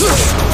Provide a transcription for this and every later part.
Ugh!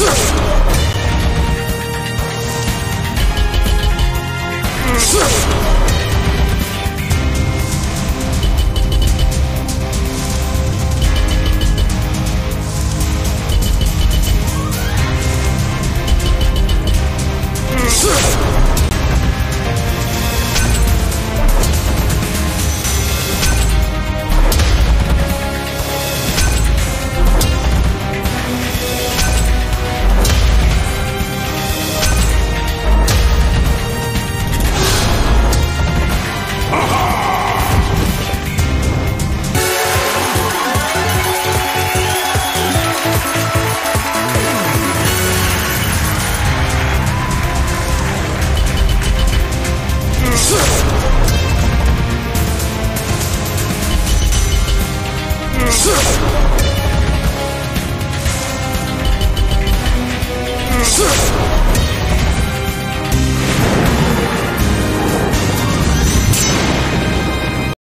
Ugh!